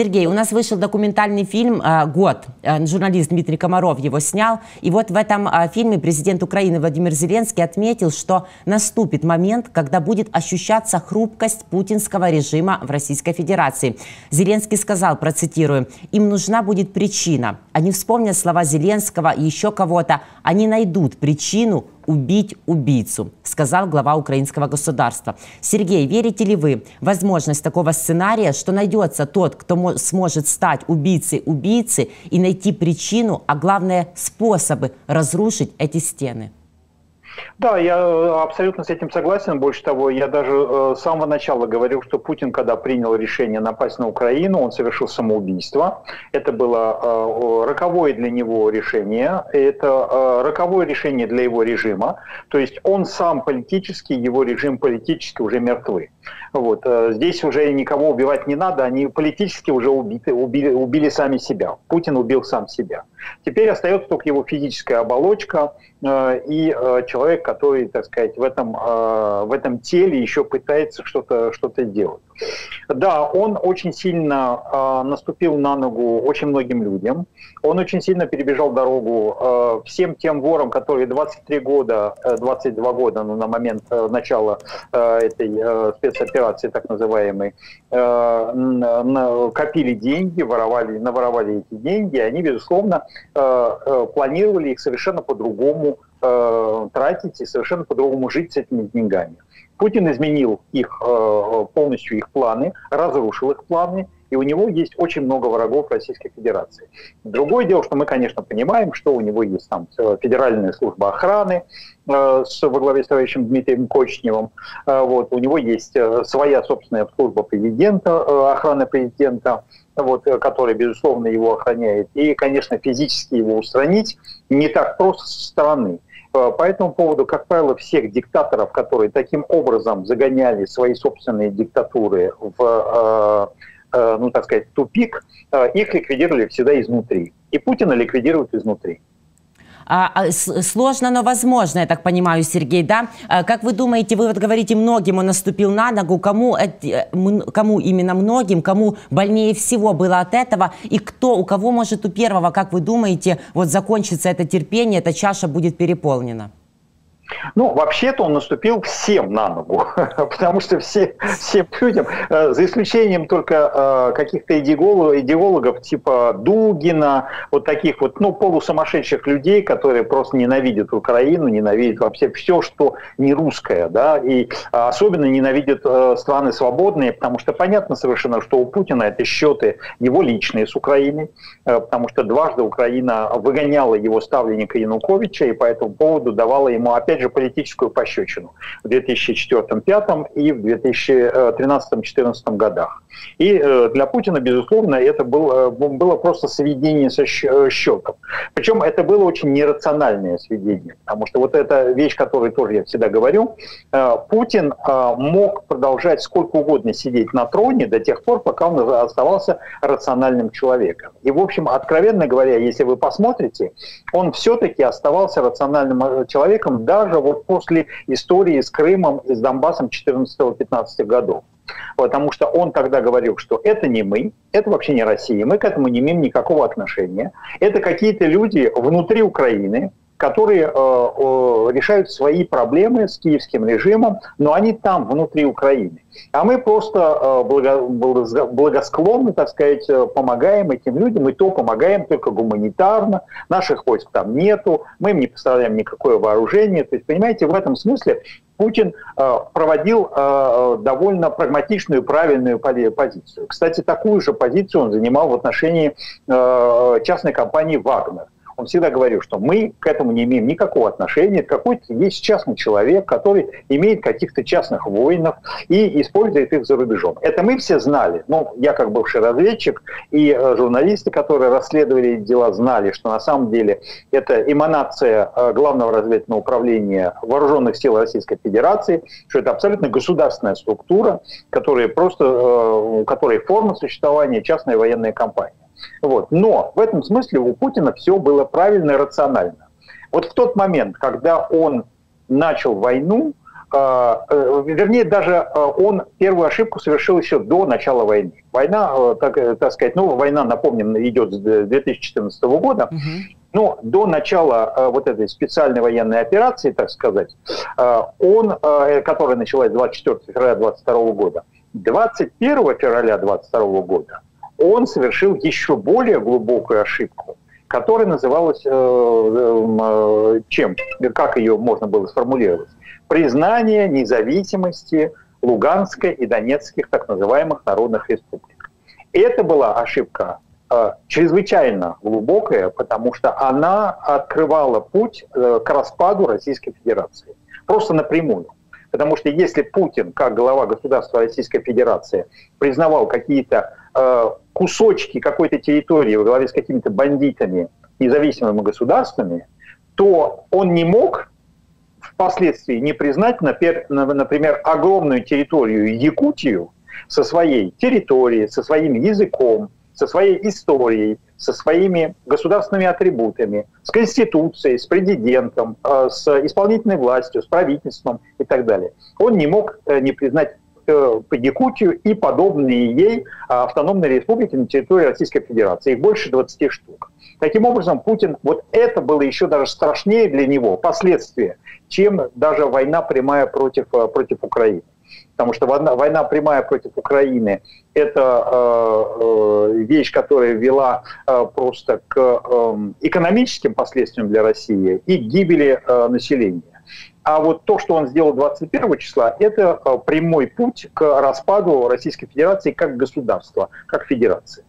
Сергей, у нас вышел документальный фильм «Год». Журналист Дмитрий Комаров его снял. И вот в этом фильме президент Украины Владимир Зеленский отметил, что наступит момент, когда будет ощущаться хрупкость путинского режима в Российской Федерации. Зеленский сказал, процитирую, «Им нужна будет причина. Они вспомнят слова Зеленского и еще кого-то. Они найдут причину убить убийцу, сказал глава украинского государства. Сергей, верите ли вы в возможность такого сценария, что найдется тот, кто сможет стать убийцей убийцы и найти причину, а главное способы разрушить эти стены? Да, я э, абсолютно с этим согласен. Больше того, я даже э, с самого начала говорил, что Путин, когда принял решение напасть на Украину, он совершил самоубийство. Это было э, роковое для него решение. Это роковое решение для его режима. То есть он сам политически, его режим политически уже мертвы. Вот. Здесь уже никого убивать не надо, они политически уже убиты, убили, убили сами себя. Путин убил сам себя. Теперь остается только его физическая оболочка э, и э, человек, который, так сказать, в этом, э, в этом теле еще пытается что-то что делать. Да, он очень сильно наступил на ногу очень многим людям. Он очень сильно перебежал дорогу всем тем ворам, которые 23 года, 22 года ну, на момент начала этой спецоперации, так называемой, копили деньги, воровали, наворовали эти деньги. Они, безусловно, Э, э, планировали их совершенно по-другому э, тратить и совершенно по-другому жить с этими деньгами. Путин изменил их полностью их планы, разрушил их планы, и у него есть очень много врагов Российской Федерации. Другое дело, что мы, конечно, понимаем, что у него есть там Федеральная служба охраны э, с, во главе с товарищем Дмитрием Кочневым, э, вот, у него есть э, своя собственная служба президента, э, охраны президента, вот, э, который, безусловно, его охраняет. И, конечно, физически его устранить не так просто со стороны. Э, по этому поводу, как правило, всех диктаторов, которые таким образом загоняли свои собственные диктатуры в, э, ну, так сказать, тупик, их ликвидировали всегда изнутри. И Путина ликвидируют изнутри. А, а, сложно, но возможно, я так понимаю, Сергей, да? А, как вы думаете, вы вот говорите, многим он наступил на ногу, кому, кому именно многим, кому больнее всего было от этого, и кто, у кого может у первого, как вы думаете, вот закончится это терпение, эта чаша будет переполнена? Ну, вообще-то он наступил всем на ногу, потому что все, всем людям, э, за исключением только э, каких-то идеологов, идеологов типа Дугина, вот таких вот, ну, полусумасшедших людей, которые просто ненавидят Украину, ненавидят вообще все, что не русское, да, и особенно ненавидят э, страны свободные, потому что понятно совершенно, что у Путина это счеты его личные с Украиной, потому что дважды Украина выгоняла его ставленника Януковича, и по этому поводу давала ему опять опять же, политическую пощечину в 2004-2005 и в 2013-2014 годах. И э, для Путина, безусловно, это было, э, было просто сведение со э, счетов. Причем это было очень нерациональное сведение, потому что вот эта вещь, которую тоже я всегда говорю, Путин мог продолжать сколько угодно сидеть на троне до тех пор, пока он оставался рациональным человеком. И, в общем, откровенно говоря, если вы посмотрите, он все-таки оставался рациональным человеком даже вот после истории с Крымом и с Донбассом 14-15 годов. Потому что он тогда говорил, что это не мы, это вообще не Россия, мы к этому не имеем никакого отношения. Это какие-то люди внутри Украины, которые э, решают свои проблемы с киевским режимом, но они там, внутри Украины. А мы просто э, благо, благосклонно, так сказать, э, помогаем этим людям, и то помогаем только гуманитарно, наших войск там нету, мы им не поставляем никакое вооружение. То есть, понимаете, в этом смысле Путин проводил довольно прагматичную, правильную позицию. Кстати, такую же позицию он занимал в отношении частной компании «Вагнер» он всегда говорил, что мы к этому не имеем никакого отношения. Какой-то есть частный человек, который имеет каких-то частных воинов и использует их за рубежом. Это мы все знали. Ну, я как бывший разведчик и э, журналисты, которые расследовали эти дела, знали, что на самом деле это эманация э, Главного разведывательного управления Вооруженных сил Российской Федерации, что это абсолютно государственная структура, которая просто, э, у которой форма существования частная военная компания. Вот. Но в этом смысле у Путина все было правильно и рационально. Вот в тот момент, когда он начал войну, вернее, даже он первую ошибку совершил еще до начала войны. Война, так, так сказать, ну, война, напомним, идет с 2014 года, угу. но до начала вот этой специальной военной операции, так сказать, он, которая началась 24 февраля 2022 года, 21 февраля 2022 года он совершил еще более глубокую ошибку, которая называлась э, э, чем, как ее можно было сформулировать? Признание независимости Луганской и Донецких так называемых народных республик. Это была ошибка э, чрезвычайно глубокая, потому что она открывала путь э, к распаду Российской Федерации. Просто напрямую. Потому что если Путин, как глава государства Российской Федерации, признавал какие-то кусочки какой-то территории во главе с какими-то бандитами, независимыми государствами, то он не мог впоследствии не признать, например, огромную территорию Якутию со своей территорией, со своим языком, со своей историей, со своими государственными атрибутами, с конституцией, с президентом, э, с исполнительной властью, с правительством и так далее. Он не мог э, не признать э, Якутию и подобные ей автономные республики на территории Российской Федерации. Их больше 20 штук. Таким образом, Путин, вот это было еще даже страшнее для него, последствия, чем даже война прямая против, против Украины потому что война, война прямая против Украины – это э, э, вещь, которая вела э, просто к э, экономическим последствиям для России и гибели э, населения. А вот то, что он сделал 21 числа, это э, прямой путь к распаду Российской Федерации как государства, как федерации.